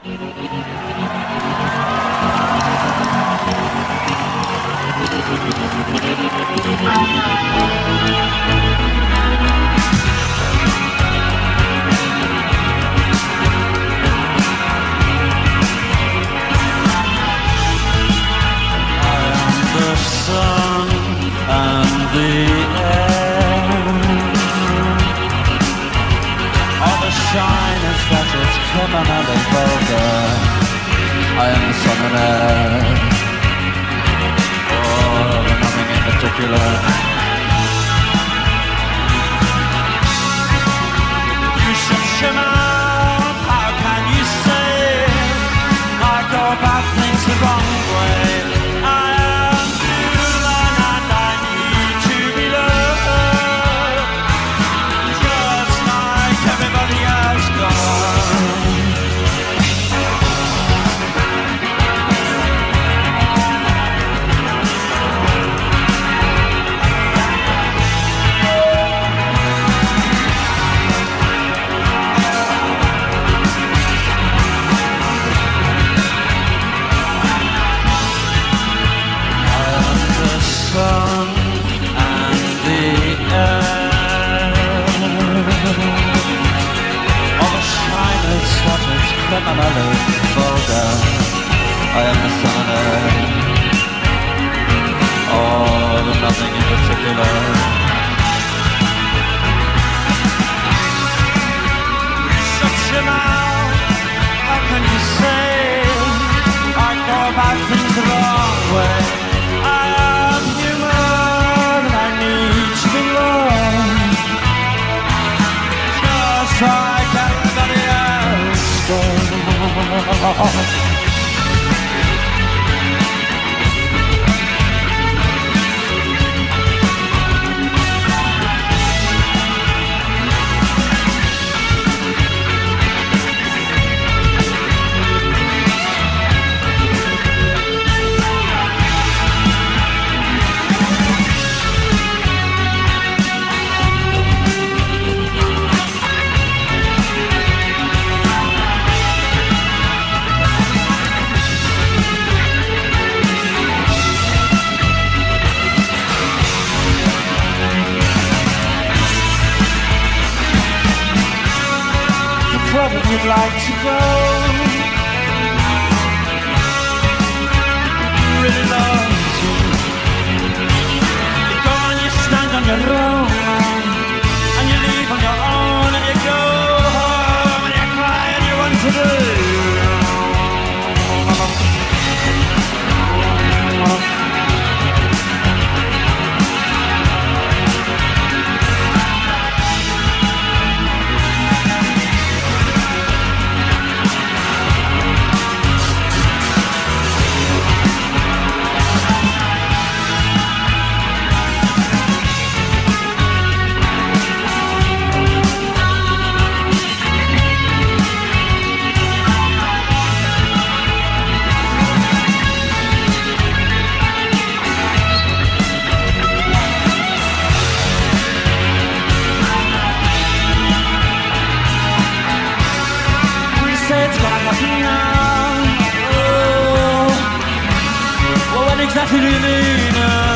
Thank you. but my mother Vulgar, I am the son of All and nothing in particular. Oh. like to go. Caterina.